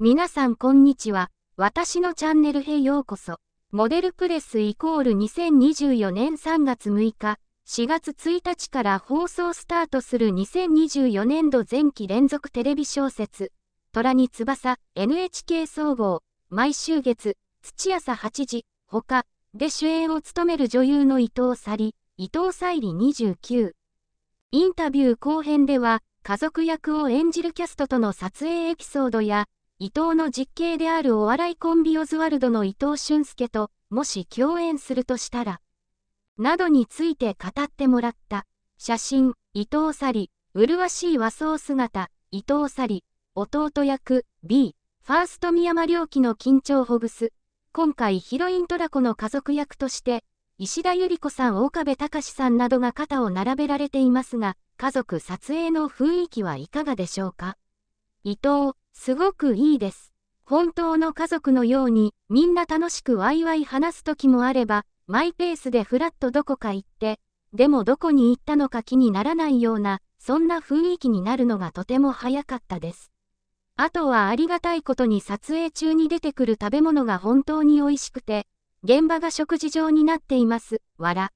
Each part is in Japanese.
皆さんこんにちは。私のチャンネルへようこそ。モデルプレスイコール2024年3月6日、4月1日から放送スタートする2024年度前期連続テレビ小説、虎に翼、NHK 総合、毎週月、土朝8時、他、で主演を務める女優の伊藤沙莉、伊藤沙莉29。インタビュー後編では、家族役を演じるキャストとの撮影エピソードや、伊藤の実刑であるお笑いコンビオズワルドの伊藤俊介と、もし共演するとしたら、などについて語ってもらった。写真、伊藤沙莉、麗しい和装姿、伊藤沙莉、弟役、B、ファースト宮山良樹の緊張をほぐす。今回ヒロイントラコの家族役として、石田ゆり子さん岡部隆さんなどが肩を並べられていますが、家族撮影の雰囲気はいかがでしょうか？伊藤、すごくいいです。本当の家族のように、みんな楽しくワイワイ話す時もあれば、マイペースでふらっとどこか行って、でもどこに行ったのか気にならないような、そんな雰囲気になるのがとても早かったです。あとはありがたいことに撮影中に出てくる食べ物が本当に美味しくて、現場が食事場になっています、わら。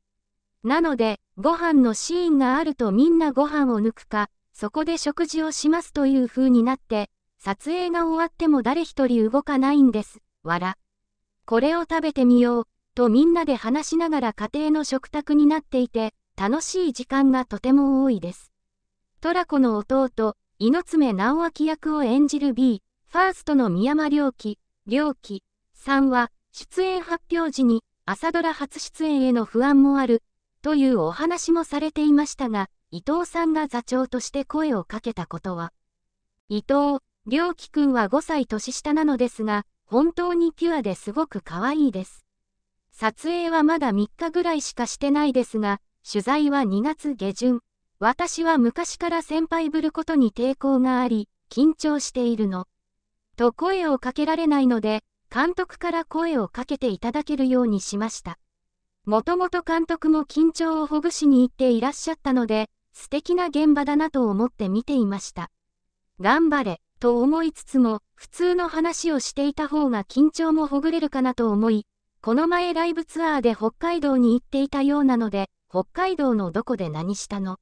なので、ご飯のシーンがあるとみんなご飯を抜くか、そこで食事をしますという風になって、撮影が終わっても誰一人動かないんです。わら。これを食べてみよう、とみんなで話しながら家庭の食卓になっていて、楽しい時間がとても多いです。トラコの弟、猪爪直明役を演じる B、ファーストの宮山良樹、良樹さんは、出演発表時に朝ドラ初出演への不安もある、というお話もされていましたが、伊藤さんが座長として声をかけたことは、伊藤、りょうきくんは5歳年下なのですが、本当にピュアですごく可愛いです。撮影はまだ3日ぐらいしかしてないですが、取材は2月下旬。私は昔から先輩ぶることに抵抗があり、緊張しているの。と声をかけられないので、監督から声をかけていただけるようにしました。もともと監督も緊張をほぐしに行っていらっしゃったので、素敵な現場だなと思って見ていました。頑張れ。と思いつつも、普通の話をしていた方が緊張もほぐれるかなと思い、この前ライブツアーで北海道に行っていたようなので、北海道のどこで何したの？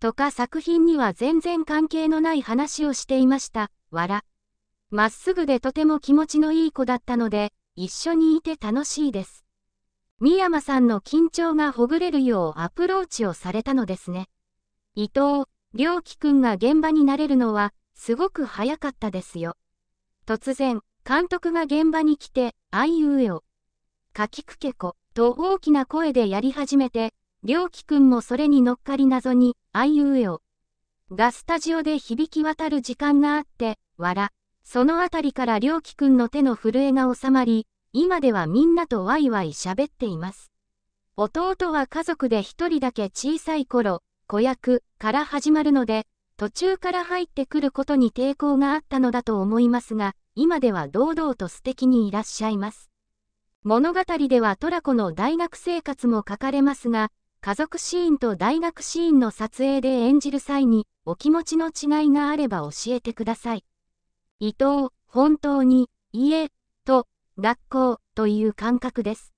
とか作品には全然関係のない話をしていました。わら。まっすぐでとても気持ちのいい子だったので、一緒にいて楽しいです。三山さんの緊張がほぐれるようアプローチをされたのですね。伊藤、良樹くんが現場になれるのは、すごく早かったですよ。突然、監督が現場に来て、あいうえを。かきくけこ、と大きな声でやり始めて、りょうきくんもそれに乗っかり謎に、あいうえを。がスタジオで響き渡る時間があって、わら。そのあたりからりょうきくんの手の震えが収まり、今ではみんなとワイワイ喋っています。弟は家族で一人だけ小さい頃、子役から始まるので、途中から入ってくることに抵抗があったのだと思いますが、今では堂々と素敵にいらっしゃいます。物語ではトラコの大学生活も書かれますが、家族シーンと大学シーンの撮影で演じる際に、お気持ちの違いがあれば教えてください。伊藤、本当に、家、と、学校、という感覚です。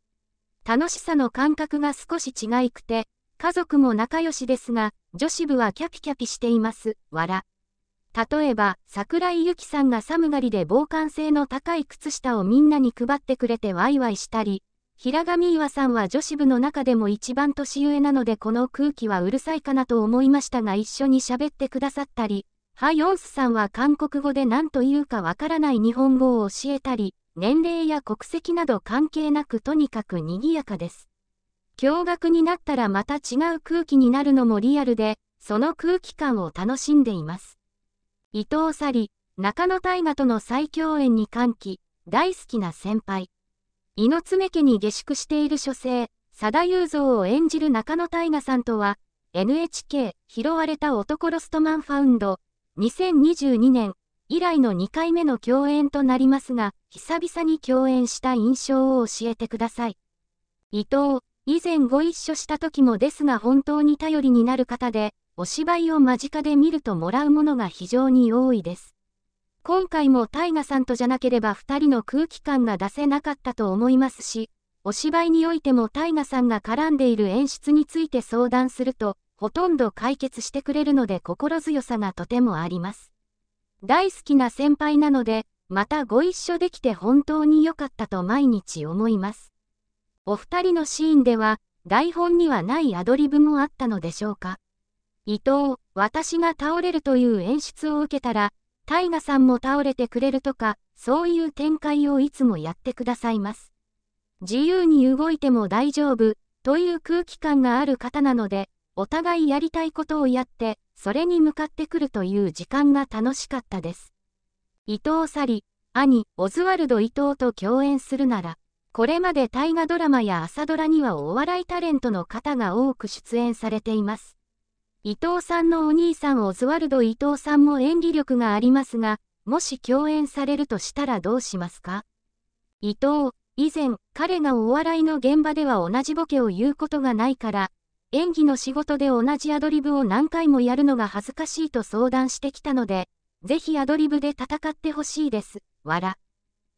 楽しさの感覚が少し違いくて、家族も仲良しですが、女子部はキャピキャピしています、わら。例えば、桜井由紀さんが寒がりで防寒性の高い靴下をみんなに配ってくれてワイワイしたり、平上岩さんは女子部の中でも一番年上なのでこの空気はうるさいかなと思いましたが一緒に喋ってくださったり、ハヨンスさんは韓国語で何と言うかわからない日本語を教えたり、年齢や国籍など関係なくとにかく賑やかです。驚愕になったらまた違う空気になるのもリアルで、その空気感を楽しんでいます。伊藤沙莉、中野大河との再共演に歓喜、大好きな先輩。猪爪家に下宿している書生、佐田雄三を演じる中野大河さんとは、NHK 拾われた男ロストマンファウンド、2022年以来の2回目の共演となりますが、久々に共演した印象を教えてください。伊藤、以前ご一緒した時もですが本当に頼りになる方で、お芝居を間近で見るともらうものが非常に多いです。今回もタイガさんとじゃなければ二人の空気感が出せなかったと思いますし、お芝居においてもタイガさんが絡んでいる演出について相談すると、ほとんど解決してくれるので心強さがとてもあります。大好きな先輩なので、またご一緒できて本当に良かったと毎日思います。お二人のシーンでは、台本にはないアドリブもあったのでしょうか？伊藤、私が倒れるという演出を受けたら、タイガさんも倒れてくれるとか、そういう展開をいつもやってくださいます。自由に動いても大丈夫、という空気感がある方なので、お互いやりたいことをやって、それに向かってくるという時間が楽しかったです。伊藤沙莉、兄、オズワルド伊藤と共演するなら、これまで大河ドラマや朝ドラにはお笑いタレントの方が多く出演されています。伊藤さんのお兄さんオズワルド伊藤さんも演技力がありますが、もし共演されるとしたらどうしますか？伊藤、以前、彼がお笑いの現場では同じボケを言うことがないから、演技の仕事で同じアドリブを何回もやるのが恥ずかしいと相談してきたので、ぜひアドリブで戦ってほしいです。わら。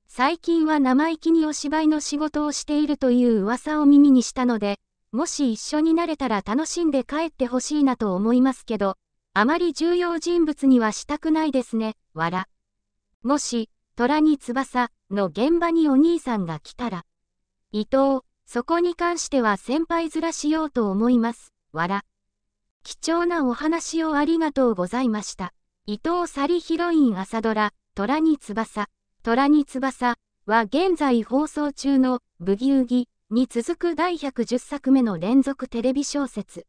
最近は生意気にお芝居の仕事をしているという噂を耳にしたので、もし一緒になれたら楽しんで帰ってほしいなと思いますけど、あまり重要人物にはしたくないですね、わら。もし、虎に翼の現場にお兄さんが来たら、伊藤、そこに関しては先輩面しようと思います、わら。貴重なお話をありがとうございました。伊藤サリヒロイン朝ドラ、虎に翼、虎に翼は現在放送中のブギウギに続く第110作目の連続テレビ小説。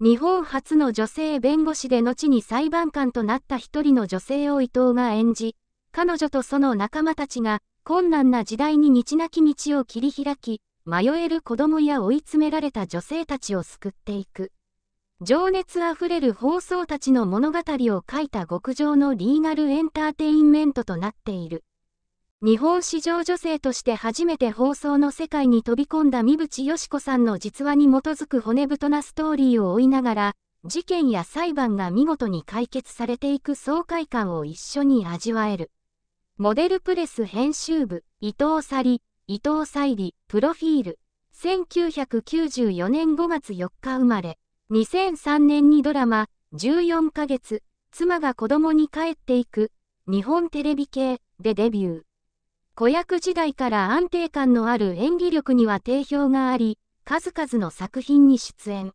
日本初の女性弁護士で後に裁判官となった一人の女性を伊藤が演じ、彼女とその仲間たちが困難な時代に道なき道を切り開き、迷える子供や追い詰められた女性たちを救っていく。情熱あふれる放送たちの物語を書いた極上のリーガルエンターテインメントとなっている。日本史上女性として初めて放送の世界に飛び込んだ三淵よし子さんの実話に基づく骨太なストーリーを追いながら、事件や裁判が見事に解決されていく爽快感を一緒に味わえる。モデルプレス編集部、伊藤沙莉、伊藤沙莉、プロフィール。1994年5月4日生まれ。2003年にドラマ、14ヶ月、妻が子供に帰っていく、日本テレビ系でデビュー。子役時代から安定感のある演技力には定評があり、数々の作品に出演。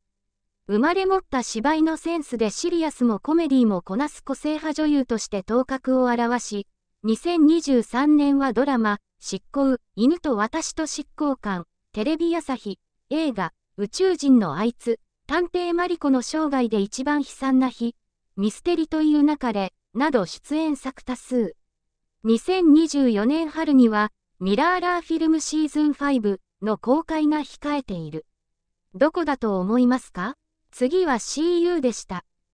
生まれ持った芝居のセンスでシリアスもコメディもこなす個性派女優として頭角を現し、2023年はドラマ、執行、犬と私と執行官、テレビ朝日、映画、宇宙人のあいつ、探偵マリコの生涯で一番悲惨な日、ミステリという中で、など出演作多数。2024年春には、ミラーラーフィルムシーズン5の公開が控えている。どこだと思いますか？次は CU でした。